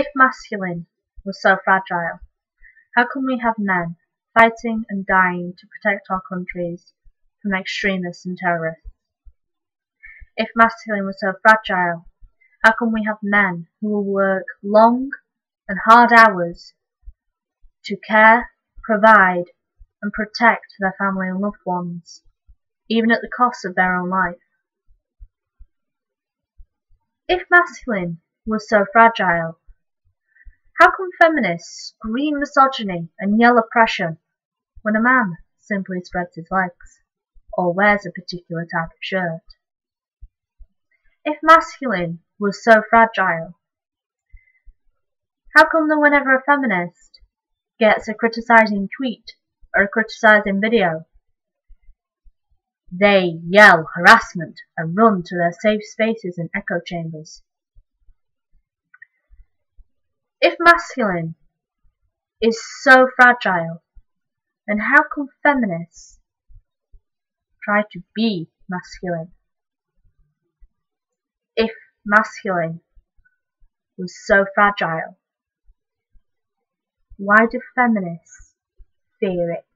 If masculine was so fragile, how can we have men fighting and dying to protect our countries from extremists and terrorists? If masculine was so fragile, how can we have men who will work long and hard hours to care, provide, and protect their family and loved ones, even at the cost of their own life? If masculine was so fragile, how come feminists scream misogyny and yell oppression when a man simply spreads his legs or wears a particular type of shirt? If masculine was so fragile, how come that whenever a feminist gets a criticizing tweet or a criticizing video, they yell harassment and run to their safe spaces and echo chambers? If masculine is so fragile, then how come feminists try to be masculine? If masculine was so fragile, why do feminists fear it?